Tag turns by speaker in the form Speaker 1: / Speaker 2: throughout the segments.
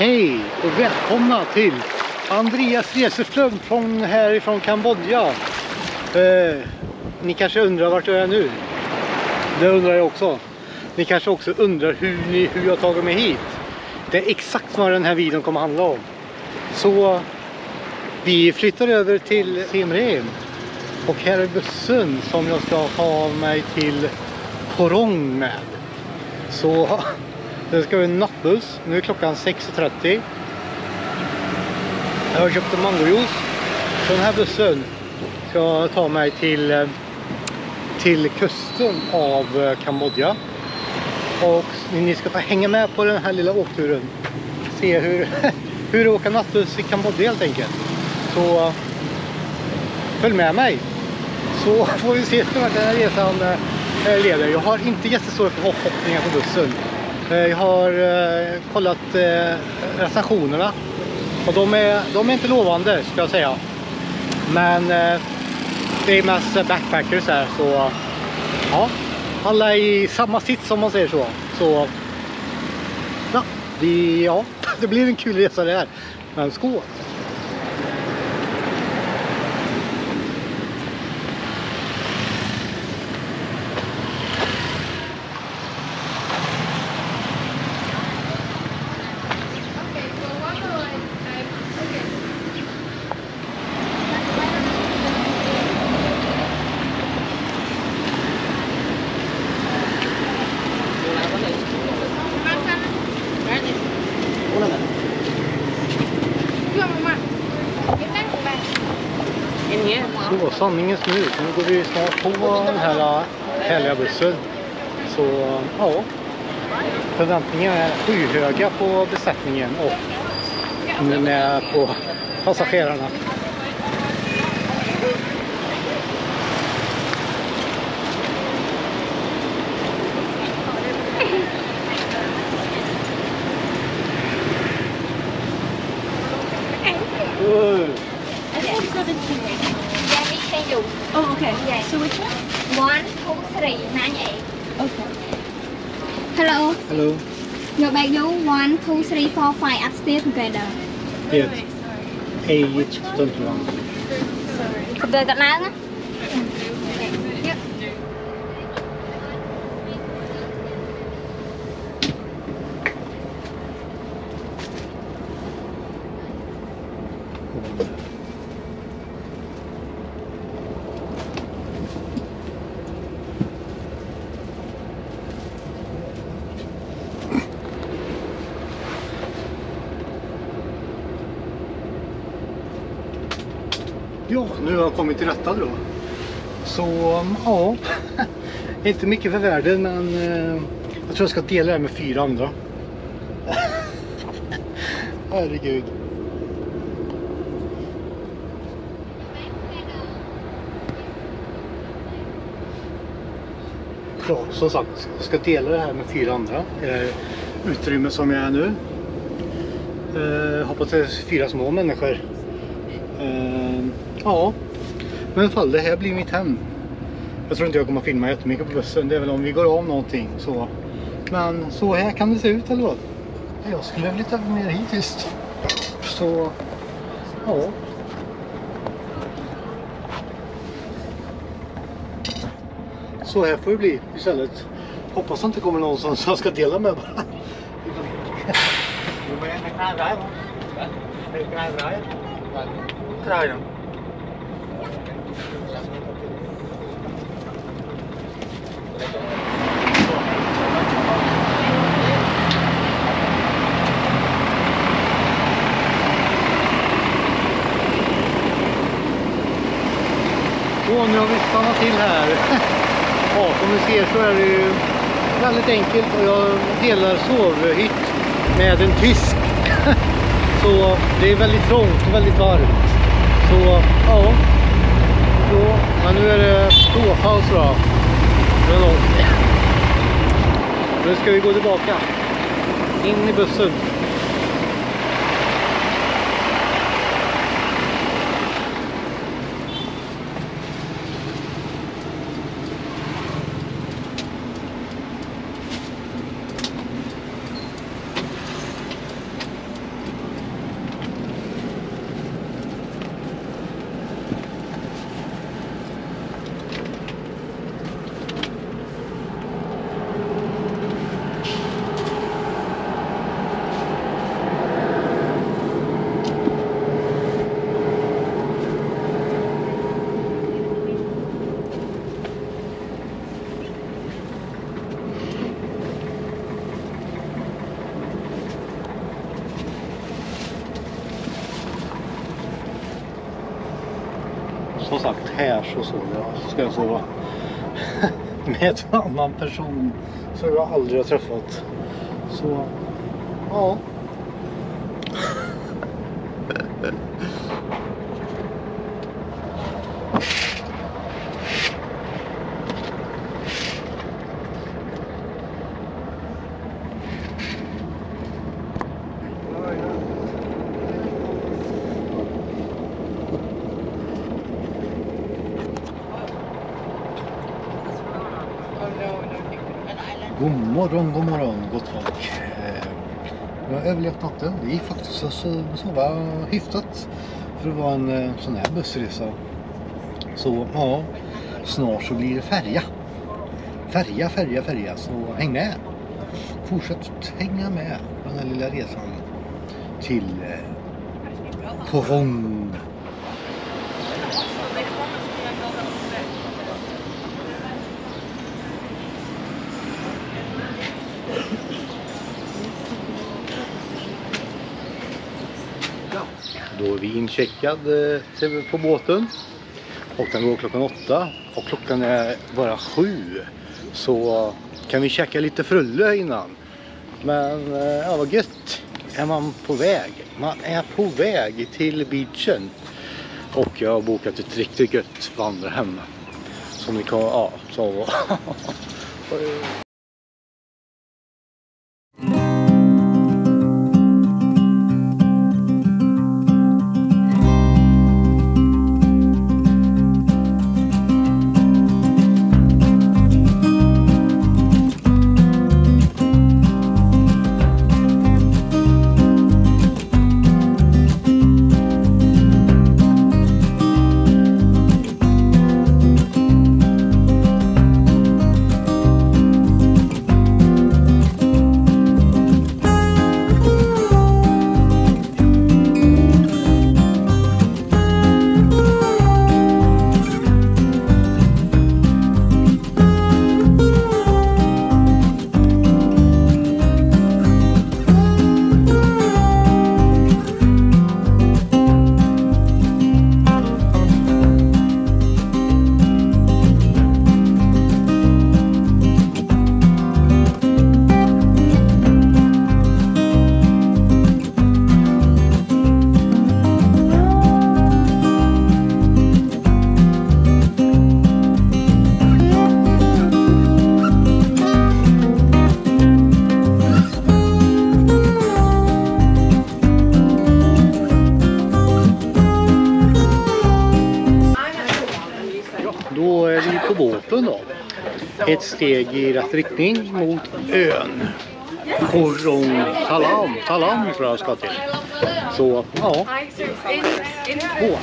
Speaker 1: Hej och välkomna till Andreas Reseström från härifrån Kambodja. Eh, ni kanske undrar vart jag är nu? Det undrar jag också. Ni kanske också undrar hur, ni, hur jag tagit mig hit. Det är exakt vad den här videon kommer handla om. Så vi flyttar över till Siem Och här är bussen som jag ska ta mig till Korong med. Så det ska vara en nattbuss. Nu är klockan 6.30. Jag har köpt en mangojuice. Så den här bussen ska ta mig till, eh, till kusten av eh, Kambodja. Och ni ska få hänga med på den här lilla åkturen. Se hur, hur det åker nattbuss i Kambodja helt enkelt. Så eh, följ med mig. Så får vi se vart den här resan leder. Jag har inte jättestora förhoppningar på bussen. Eh, jag har eh, kollat eh, recensionerna och de är, de är inte lovande ska jag säga. Men det är mest backpackers här så ja, alla är i samma sits om man säger så. Så ja, vi, ja det blir en kul resa det här. Men skål! Sanningens minut. Nu går vi snart på den här äh, härliga bussen. Så ja, förväntningarna är skyhöga på besättningen och nu med på passagerarna.
Speaker 2: Three Nine, eight
Speaker 3: Okay.
Speaker 2: Hello
Speaker 1: Hello.
Speaker 2: Your bag you One, two, three, four, five Upstairs together
Speaker 1: Yes. Age 21.
Speaker 2: Từ tận nào
Speaker 1: Ja, nu har jag kommit till rätta då. Så ja, inte mycket för världen men eh, jag tror jag ska dela det här med fyra andra. Herregud. Ja, som sagt, jag ska dela det här med fyra andra. här utrymme som jag är nu. Eh, hoppas det är fyra små människor. Eh, ja, men i alla fall det här blir mitt hem. Jag tror inte jag kommer filma jättemycket på bussen. Det är väl om vi går av någonting så. Men så här kan det se ut eller vad? Jag skulle lite mer hit just. Så, ja. Så här får det bli istället. Hoppas att det inte kommer någon som jag ska dela med bara.
Speaker 4: Try them.
Speaker 1: Så nu har vi stannat till här. Ja, som ni ser så är det ju väldigt enkelt och jag delar sovhytt med en tysk. Så det är väldigt trångt och väldigt varmt. Så ja, så, men nu är det ståpaus då. Men. Nu ska vi gå tillbaka. In i bussen. Som sagt, här så sover jag. Ska jag sova med en annan person som jag aldrig har träffat. Så, ja. God morgon, god morgon gott folk. Eh, jag har överlevt natten. Det gick faktiskt att sova hyfsat för att vara en eh, sån här bussresa. Så ja, snart så blir det färja. Färja, färja, färja. Så häng med. Fortsätt hänga med på den här lilla resan till eh, Coron. Då är vi incheckade eh, på båten. Och den går klockan åtta. Och klockan är bara sju. Så eh, kan vi checka lite frulle innan. Men eh, ja, vad gött. Är man på väg? Man är på väg till beachen. Och jag har bokat ett riktigt gött vandrarhem. Som ni kan, ja, så. Då är vi på båten då. Ett steg i rätt riktning mot ön. Koron Talam, Talam tror jag ska till. Så ja, på.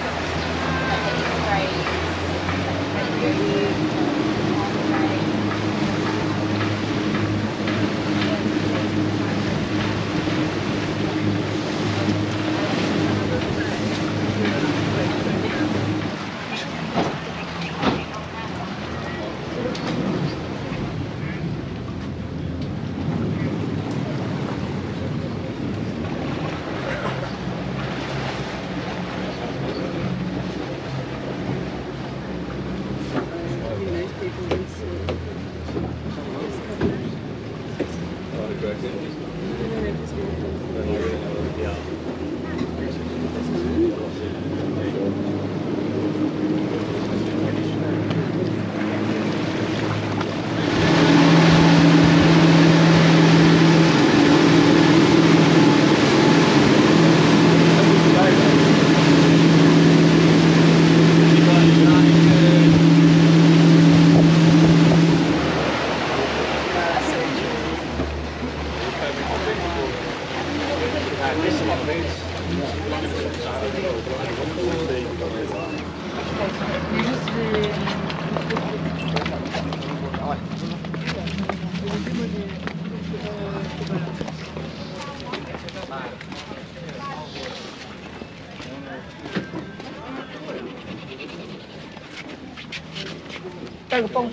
Speaker 4: Từ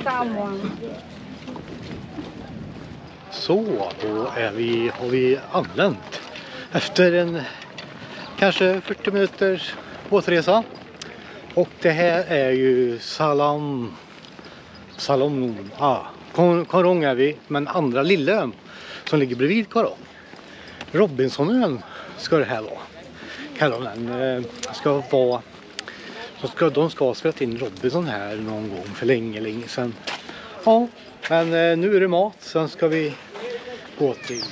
Speaker 1: Så, då är vi, har vi anlänt. Efter en kanske 40 minuters båtresa Och det här är ju Salam... Salom... Ah, Korong är vi, men andra Lillön som ligger bredvid Korong. Robinsonön ska det här vara. Kallar de den. Eh, ska vara... De ska, de ska ha spelat in Robinson här någon gång för länge, länge sedan. Ja, men eh, nu är det mat. Sen ska vi gå till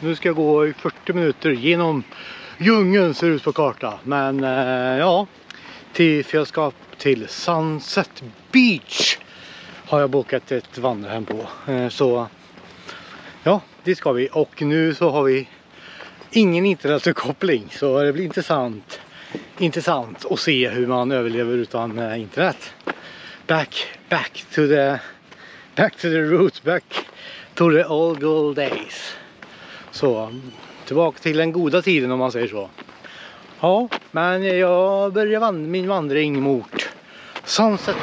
Speaker 1: nu ska jag gå i 40 minuter genom djungeln ser det ut på karta. Men eh, ja, till, för jag ska till Sunset Beach har jag bokat ett vandrarhem på. Eh, så ja, det ska vi. Och nu så har vi ingen internetuppkoppling så det blir intressant, intressant att se hur man överlever utan eh, internet. Back, back to the, back to the roots, back to the old gold days. Så tillbaka till den goda tiden om man säger så. Ja, men jag börjar vand min vandring mot Sunset.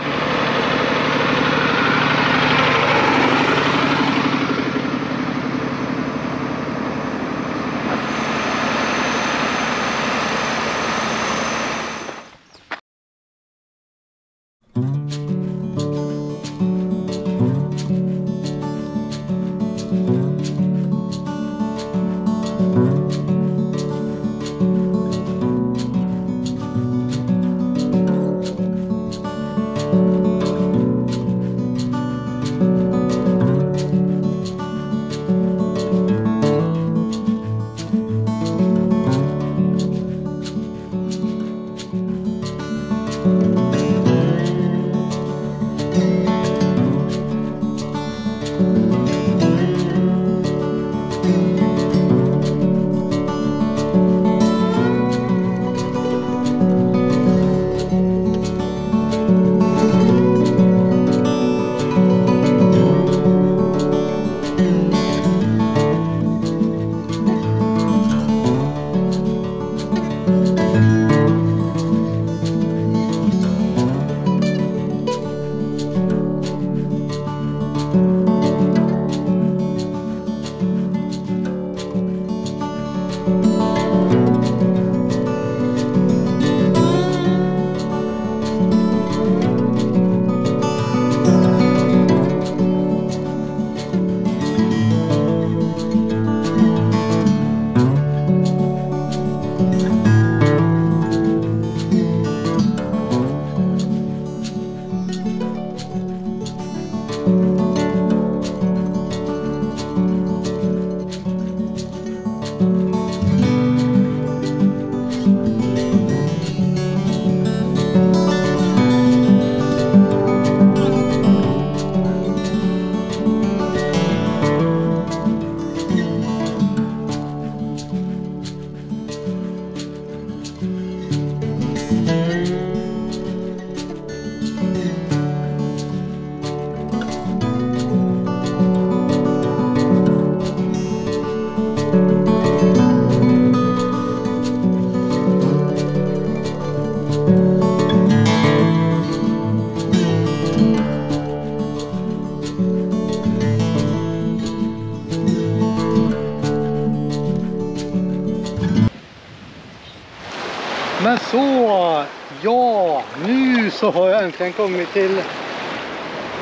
Speaker 1: Men så, ja, nu så har jag äntligen kommit till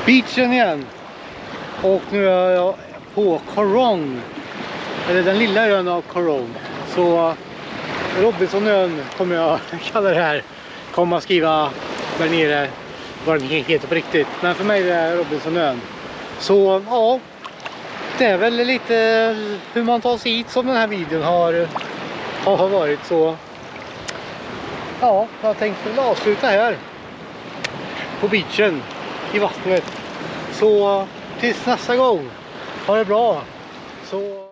Speaker 1: beachen igen. Och nu är jag på Coron, Eller den lilla ön av Coron. Så Robinsonön kommer jag kalla det här. Kommer att skriva där nere vad den heter på riktigt. Men för mig är det Robinsonön. Så ja, det är väl lite hur man tar sig hit som den här videon har, har varit. Så ja, jag tänkte väl avsluta här på beachen i vattnet. Så tills nästa gång, ha det bra. Så...